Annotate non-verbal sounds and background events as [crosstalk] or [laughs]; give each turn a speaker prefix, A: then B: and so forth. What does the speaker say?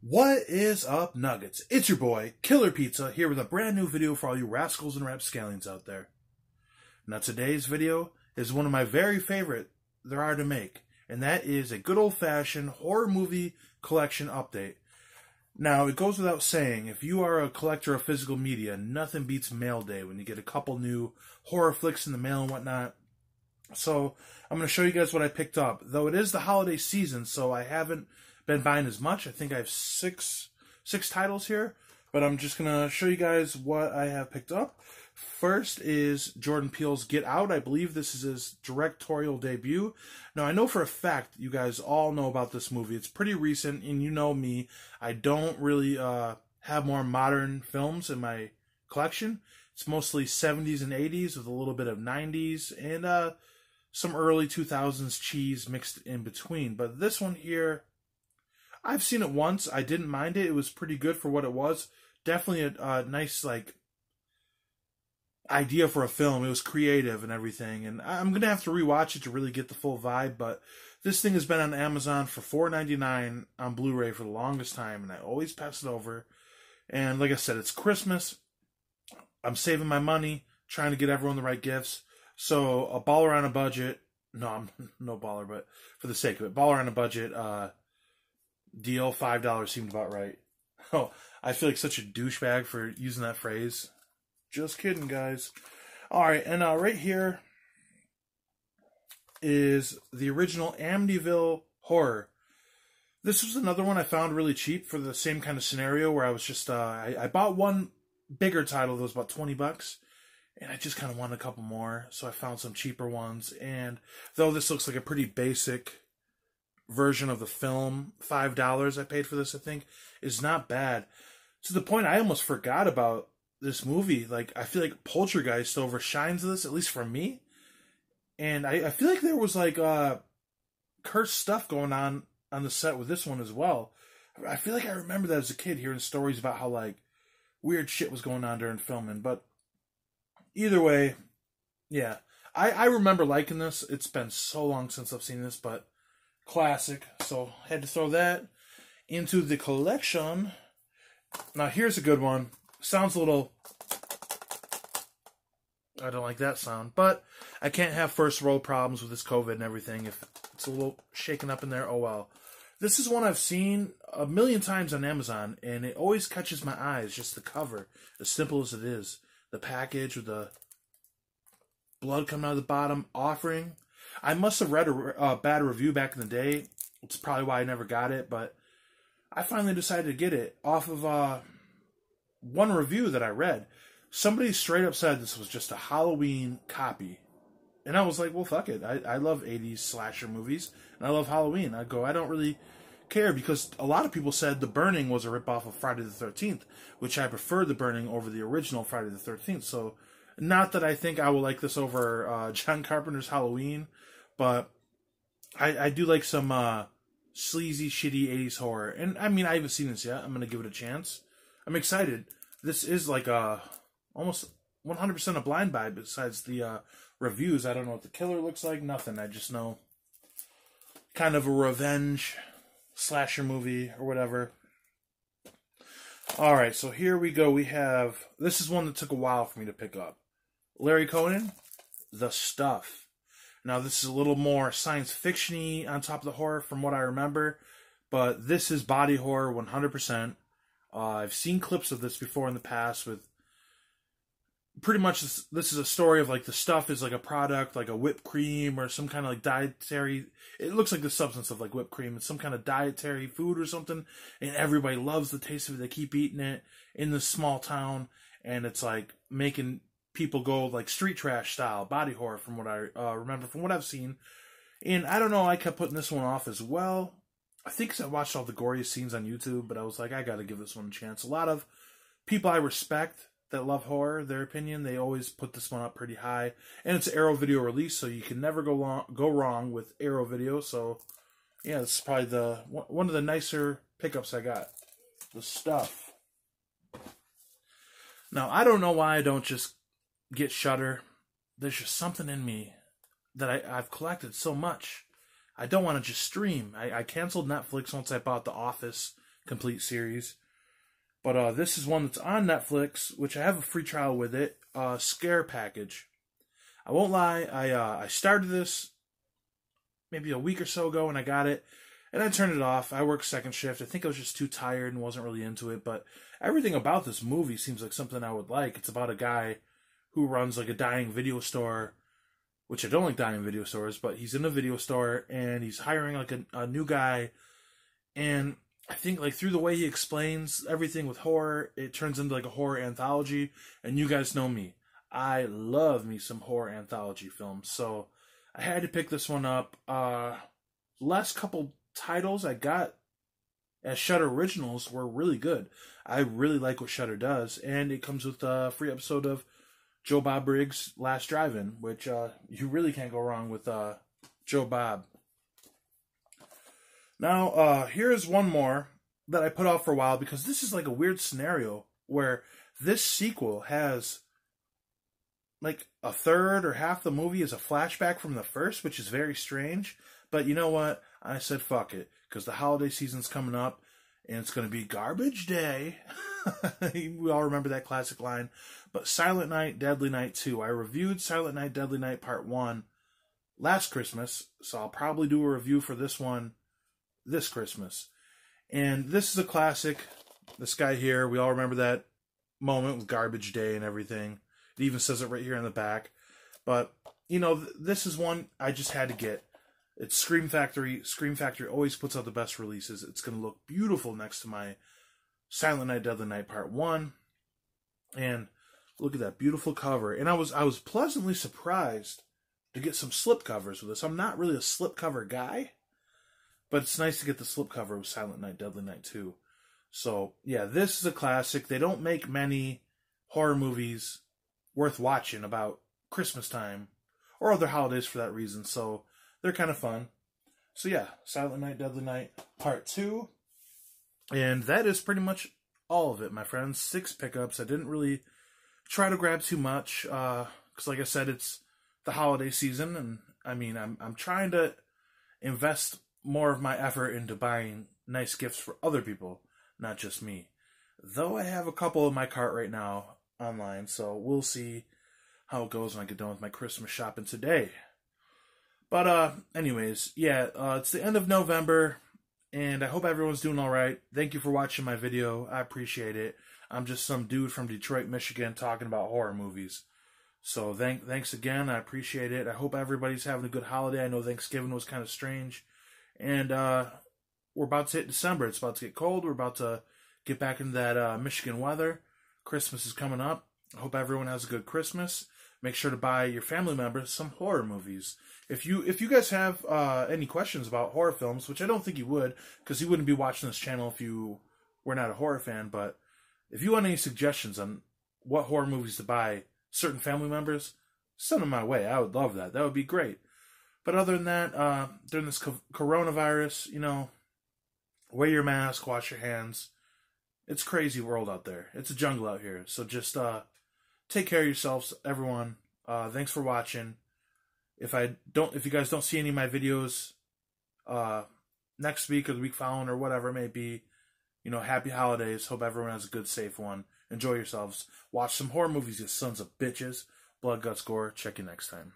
A: What is up, Nuggets? It's your boy, Killer Pizza, here with a brand new video for all you rascals and rapscallions out there. Now, today's video is one of my very favorite there are to make, and that is a good old fashioned horror movie collection update. Now, it goes without saying, if you are a collector of physical media, nothing beats mail day when you get a couple new horror flicks in the mail and whatnot. So, I'm going to show you guys what I picked up. Though it is the holiday season, so I haven't been buying as much. I think I have six six titles here, but I'm just gonna show you guys what I have picked up. First is Jordan Peele's Get Out. I believe this is his directorial debut. Now I know for a fact you guys all know about this movie. It's pretty recent, and you know me. I don't really uh, have more modern films in my collection. It's mostly 70s and 80s with a little bit of 90s and uh, some early 2000s cheese mixed in between. But this one here I've seen it once. I didn't mind it. It was pretty good for what it was. Definitely a, nice like idea for a film. It was creative and everything. And I'm gonna have to rewatch it to really get the full vibe. But this thing has been on Amazon for $4.99 on Blu-ray for the longest time, and I always pass it over. And like I said, it's Christmas. I'm saving my money, trying to get everyone the right gifts. So a baller on a budget. No, I'm [laughs] no baller, but for the sake of it, baller on a budget. Uh, deal. Five dollars seemed about right. [laughs] Oh, I feel like such a douchebag for using that phrase. Just kidding, guys. All right, and uh, right here is the original Amityville Horror. This was another one I found really cheap for the same kind of scenario where I was just uh, I, I bought one bigger title that was about twenty bucks, and I just kind of wanted a couple more, so I found some cheaper ones. And though this looks like a pretty basic version of the film, five dollars I paid for this, I think, is not bad. To the point I almost forgot about this movie. Like I feel like Poltergeist overshines this, at least for me. And I, I feel like there was like uh cursed stuff going on on the set with this one as well. I feel like I remember that as a kid hearing stories about how like weird shit was going on during filming. But either way, yeah. I, I remember liking this. It's been so long since I've seen this, but classic. So had to throw that into the collection. Now here's a good one. Sounds a little I don't like that sound, but I can't have first world problems with this COVID and everything. If it's a little shaken up in there, oh well. This is one I've seen a million times on Amazon, and it always catches my eyes. Just the cover, as simple as it is, the package with the blood coming out of the bottom, offering I must have read a uh, bad review back in the day. It's probably why I never got it, but I finally decided to get it off of uh, one review that I read. Somebody straight up said this was just a Halloween copy. And I was like, well, fuck it. I, I love 80s slasher movies, and I love Halloween. I go, I don't really care because a lot of people said The Burning was a ripoff of Friday the 13th, which I prefer The Burning over the original Friday the 13th. So, not that I think I will like this over uh, [laughs] John Carpenter's Halloween but I, I do like some uh, sleazy, shitty 80s horror. And I mean, I haven't seen this yet. I'm going to give it a chance. I'm excited. This is like a almost 100% a blind buy besides the uh, reviews. I don't know what the killer looks like, nothing. I just know kind of a revenge slasher movie or whatever. All right, so here we go. We have this is one that took a while for me to pick up. Larry Cohen, The Stuff. Now, this is a little more science fictiony on top of the horror from what I remember, but this is body horror 100%. Uh, I've seen clips of this before in the past with pretty much this, this, is a story of like the stuff is like a product, like a whipped cream or some kind of like dietary. It looks like the substance of like whipped cream. It's some kind of dietary food or something, and everybody loves the taste of it. They keep eating it in this small town, and it's like making people go like street trash style body horror from what I uh, remember from what I've seen. And I don't know, I kept putting this one off as well. I think I watched all the goriest scenes on YouTube, but I was like, I got to give this one a chance. A lot of people I respect that love horror, their opinion, they always put this one up pretty high. And it's Arrow Video release, so you can never go long, go wrong with Arrow Video. So yeah, this is probably the one of the nicer pickups I got. The stuff. Now I don't know why I don't just get Shudder. There's just something in me that I, have collected so much. I don't want to just stream. I, I canceled Netflix once I bought The Office complete series. But uh, this is one that's on Netflix, which I have a free trial with it. Uh, Scare Package. I won't lie, I uh, I started this maybe a week or so ago, and I got it, and I turned it off. I work second shift. I think I was just too tired and wasn't really into it. But everything about this movie seems like something I would like. It's about a guy who runs like a dying video store, which I don't like dying video stores, but he's in a video store and he's hiring like a, a new guy, and I think like through the way he explains everything with horror, it turns into like a horror anthology. And you guys know me. I love me some horror anthology films. So I had to pick this one up. Uh last couple titles I got as Shudder originals were really good. I really like what Shudder does, and it comes with a free episode of Joe Bob Briggs' Last Drive-In, which uh, you really can't go wrong with uh, Joe Bob. Now, uh, here's one more that I put off for a while because this is like a weird scenario where this sequel has like a third or half the movie is a flashback from the first, which is very strange. But you know what? I said fuck it because the holiday season's coming up and it's going to be garbage day. [laughs] [laughs] we all remember that classic line. But Silent Night, Deadly Night 2. I reviewed Silent Night, Deadly Night Part 1 last Christmas, so I'll probably do a review for this one this Christmas. And this is a classic. This guy here, we all remember that moment with Garbage Day and everything. It even says it right here in the back. But, you know, th- this is one I just had to get. It's Scream Factory. Scream Factory always puts out the best releases. It's going to look beautiful next to my Silent Night, Deadly Night Part 1. And look at that beautiful cover. And I was I was pleasantly surprised to get some slip covers with this. I'm not really a slip cover guy. But it's nice to get the slipcover of Silent Night, Deadly Night 2. So, yeah, this is a classic. They don't make many horror movies worth watching about Christmas time or other holidays for that reason. So, they're kind of fun. So, yeah, Silent Night, Deadly Night Part 2. And that is pretty much all of it, my friends. Six pickups. I didn't really try to grab too much because, uh, like I said, it's the holiday season. And, I mean, I'm, I'm trying to invest more of my effort into buying nice gifts for other people, not just me. Though I have a couple in my cart right now online, so we'll see how it goes when I get done with my Christmas shopping today. But uh anyways, yeah, uh, it's the end of November and I hope everyone's doing all right. Thank you for watching my video. I appreciate it. I'm just some dude from Detroit, Michigan talking about horror movies. So thank thanks again. I appreciate it. I hope everybody's having a good holiday. I know Thanksgiving was kind of strange and uh, we're about to hit December. It's about to get cold. We're about to get back into that uh, Michigan weather. Christmas is coming up. I hope everyone has a good Christmas. Make sure to buy your family members some horror movies. If you if you guys have uh, any questions about horror films, which I don't think you would, because you wouldn't be watching this channel if you were not a horror fan. But if you want any suggestions on what horror movies to buy certain family members, send them my way. I would love that. That would be great. But other than that, uh, during this co- coronavirus, you know, wear your mask, wash your hands. It's crazy world out there. It's a jungle out here. So just uh, take care of yourselves, everyone. Uh, thanks for watching. If I don't, if you guys don't see any of my videos uh, next week or the week following or whatever it may be, you know, happy holidays. Hope everyone has a good, safe one. Enjoy yourselves. Watch some horror movies, you sons of bitches. Blood, guts, gore. Check you next time.